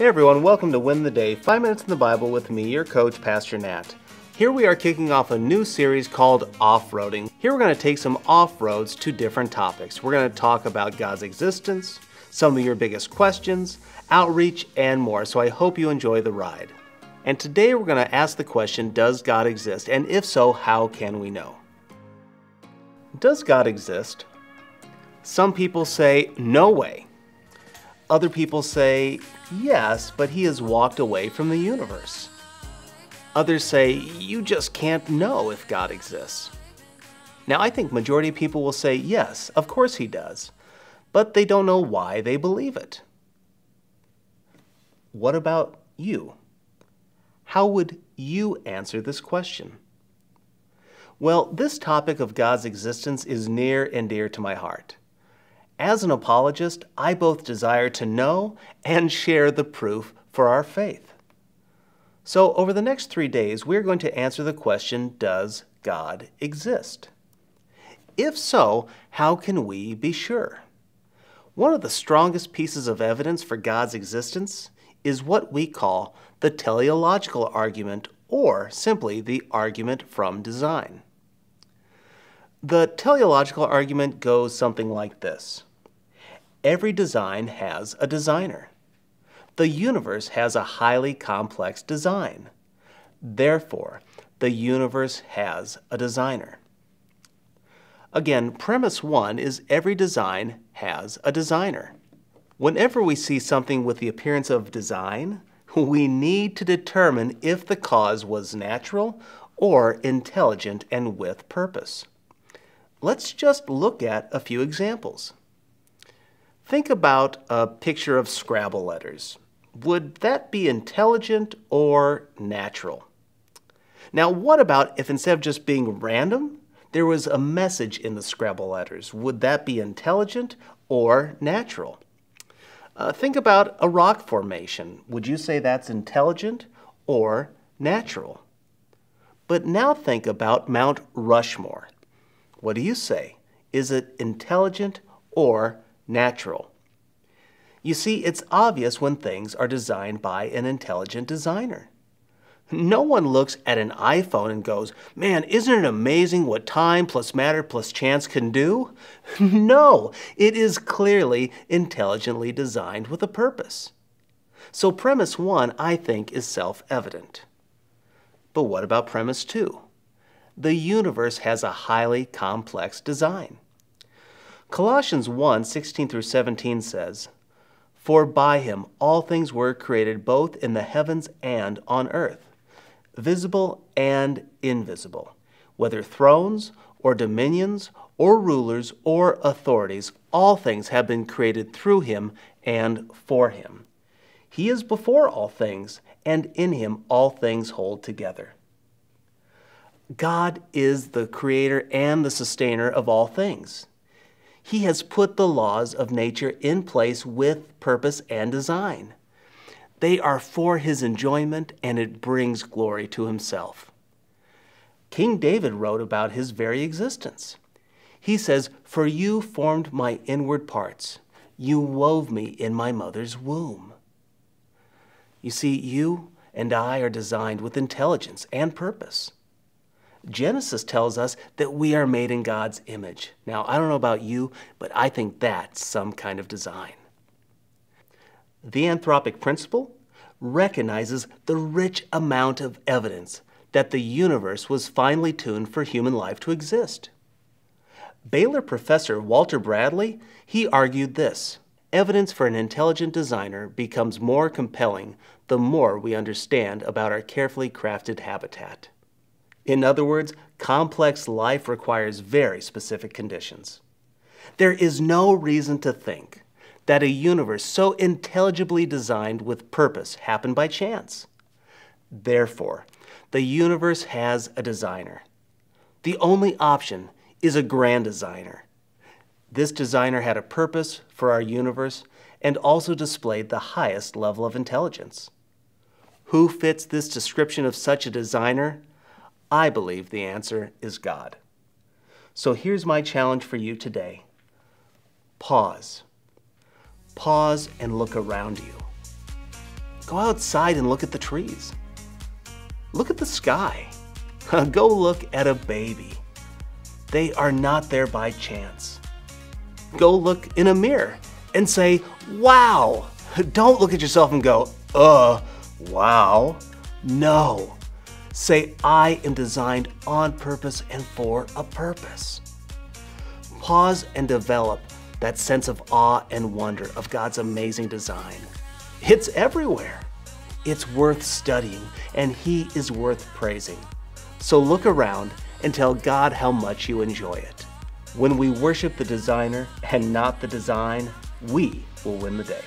Hey everyone, welcome to Win the Day 5 Minutes in the Bible with me, your coach, Pastor Nat. Here we are kicking off a new series called Off Roading. Here we're going to take some off roads to different topics. We're going to talk about God's existence, some of your biggest questions, outreach, and more. So I hope you enjoy the ride. And today we're going to ask the question Does God exist? And if so, how can we know? Does God exist? Some people say, No way. Other people say, yes, but he has walked away from the universe. Others say, you just can't know if God exists. Now, I think majority of people will say, yes, of course he does, but they don't know why they believe it. What about you? How would you answer this question? Well, this topic of God's existence is near and dear to my heart. As an apologist, I both desire to know and share the proof for our faith. So, over the next three days, we're going to answer the question Does God exist? If so, how can we be sure? One of the strongest pieces of evidence for God's existence is what we call the teleological argument, or simply the argument from design. The teleological argument goes something like this Every design has a designer. The universe has a highly complex design. Therefore, the universe has a designer. Again, premise one is every design has a designer. Whenever we see something with the appearance of design, we need to determine if the cause was natural or intelligent and with purpose. Let's just look at a few examples. Think about a picture of Scrabble letters. Would that be intelligent or natural? Now, what about if instead of just being random, there was a message in the Scrabble letters? Would that be intelligent or natural? Uh, think about a rock formation. Would you say that's intelligent or natural? But now think about Mount Rushmore. What do you say? Is it intelligent or natural. You see, it's obvious when things are designed by an intelligent designer. No one looks at an iPhone and goes, man, isn't it amazing what time plus matter plus chance can do? no, it is clearly intelligently designed with a purpose. So premise one, I think, is self-evident. But what about premise two? The universe has a highly complex design. Colossians 1 16 through 17 says, For by him all things were created, both in the heavens and on earth, visible and invisible, whether thrones or dominions or rulers or authorities, all things have been created through him and for him. He is before all things, and in him all things hold together. God is the creator and the sustainer of all things. He has put the laws of nature in place with purpose and design. They are for his enjoyment and it brings glory to himself. King David wrote about his very existence. He says, For you formed my inward parts. You wove me in my mother's womb. You see, you and I are designed with intelligence and purpose. Genesis tells us that we are made in God's image. Now, I don't know about you, but I think that's some kind of design. The anthropic principle recognizes the rich amount of evidence that the universe was finely tuned for human life to exist. Baylor professor Walter Bradley, he argued this, evidence for an intelligent designer becomes more compelling the more we understand about our carefully crafted habitat. In other words, complex life requires very specific conditions. There is no reason to think that a universe so intelligibly designed with purpose happened by chance. Therefore, the universe has a designer. The only option is a grand designer. This designer had a purpose for our universe and also displayed the highest level of intelligence. Who fits this description of such a designer? I believe the answer is God. So here's my challenge for you today. Pause. Pause and look around you. Go outside and look at the trees. Look at the sky. Go look at a baby. They are not there by chance. Go look in a mirror and say, wow. Don't look at yourself and go, uh, wow. No. Say, I am designed on purpose and for a purpose. Pause and develop that sense of awe and wonder of God's amazing design. It's everywhere. It's worth studying, and He is worth praising. So look around and tell God how much you enjoy it. When we worship the designer and not the design, we will win the day.